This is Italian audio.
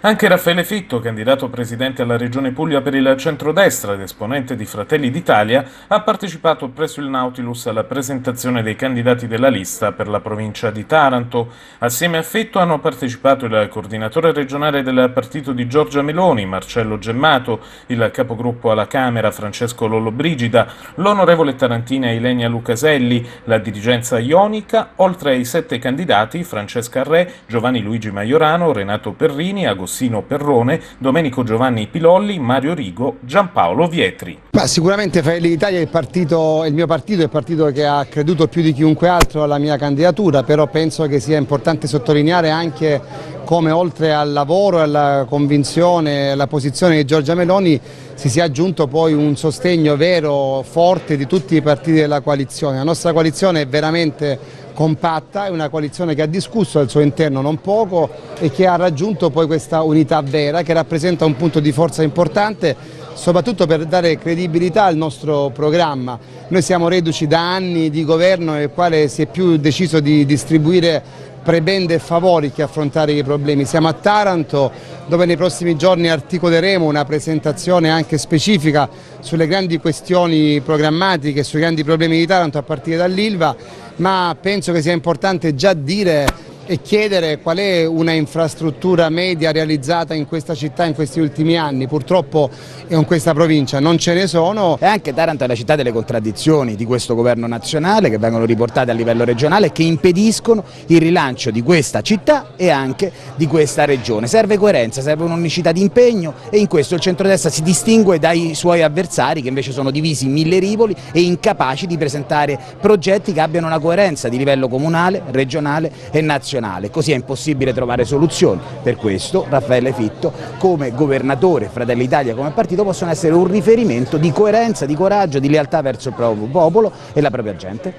Anche Raffaele Fitto, candidato presidente alla Regione Puglia per il centrodestra ed esponente di Fratelli d'Italia, ha partecipato presso il Nautilus alla presentazione dei candidati della lista per la provincia di Taranto. Assieme a Fitto hanno partecipato il coordinatore regionale del partito di Giorgia Meloni, Marcello Gemmato, il capogruppo alla Camera, Francesco Lollobrigida, l'onorevole tarantina Ilenia Lucaselli, la dirigenza ionica, oltre ai sette candidati Francesca Re, Giovanni Luigi Maiorano, Renato Perrini, Agostino Agostino Perrone, Domenico Giovanni Pilolli, Mario Rigo, Giampaolo Vietri. Ma sicuramente Fratelli d'Italia è il, partito, il mio partito, è il partito che ha creduto più di chiunque altro alla mia candidatura, però penso che sia importante sottolineare anche come oltre al lavoro alla convinzione alla posizione di Giorgia Meloni si sia aggiunto poi un sostegno vero, forte di tutti i partiti della coalizione. La nostra coalizione è veramente compatta, è una coalizione che ha discusso al suo interno non poco e che ha raggiunto poi questa unità vera che rappresenta un punto di forza importante soprattutto per dare credibilità al nostro programma. Noi siamo reduci da anni di governo nel quale si è più deciso di distribuire prebende e favori che affrontare i problemi. Siamo a Taranto dove nei prossimi giorni articoleremo una presentazione anche specifica sulle grandi questioni programmatiche, sui grandi problemi di Taranto a partire dall'Ilva, ma penso che sia importante già dire e chiedere qual è una infrastruttura media realizzata in questa città in questi ultimi anni, purtroppo in questa provincia non ce ne sono. E anche Taranto è la città delle contraddizioni di questo governo nazionale che vengono riportate a livello regionale e che impediscono il rilancio di questa città e anche di questa regione. Serve coerenza, serve un'unicità di impegno e in questo il centrodestra si distingue dai suoi avversari che invece sono divisi in mille rivoli e incapaci di presentare progetti che abbiano una coerenza di livello comunale, regionale e nazionale nazionale, così è impossibile trovare soluzioni. Per questo Raffaele Fitto come governatore Fratelli Italia come partito possono essere un riferimento di coerenza, di coraggio, di lealtà verso il proprio popolo e la propria gente.